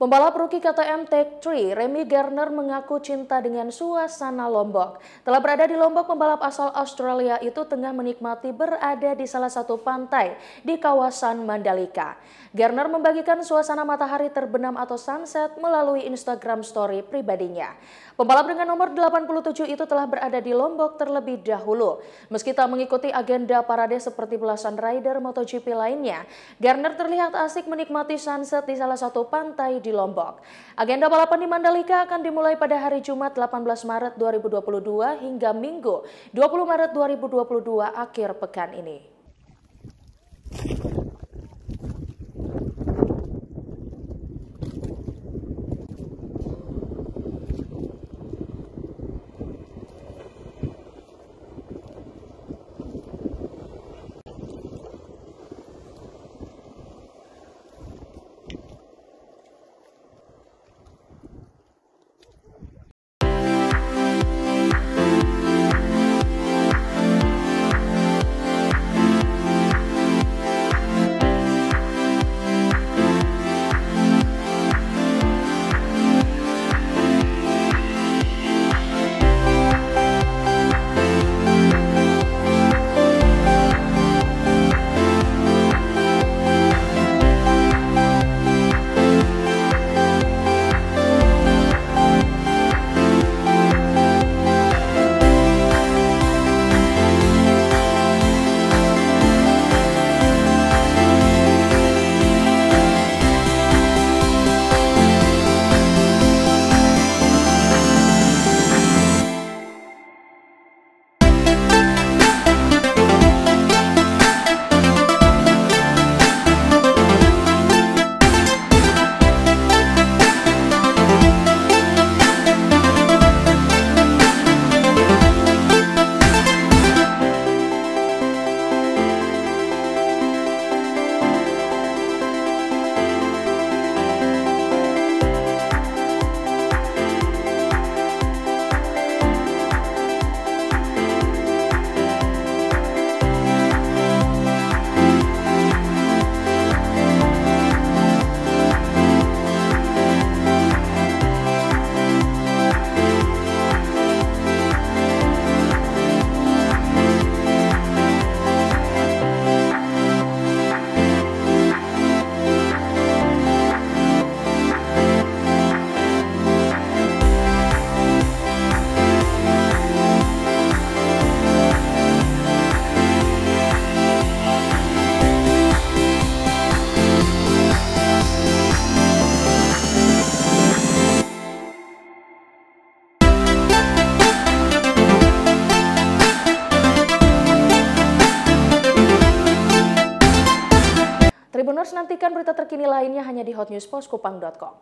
Pembalap rookie KTM Tech 3, Remy Garner mengaku cinta dengan suasana Lombok. Telah berada di Lombok, pembalap asal Australia itu tengah menikmati berada di salah satu pantai di kawasan Mandalika. Garner membagikan suasana matahari terbenam atau sunset melalui Instagram story pribadinya. Pembalap dengan nomor 87 itu telah berada di Lombok terlebih dahulu. Meski tak mengikuti agenda parade seperti belasan rider MotoGP lainnya, Garner terlihat asik menikmati sunset di salah satu pantai di di Lombok. Agenda balapan di Mandalika akan dimulai pada hari Jumat 18 Maret 2022 hingga Minggu 20 Maret 2022 akhir pekan ini. Tribuners nantikan berita terkini lainnya hanya di hotnewspostkupang.com.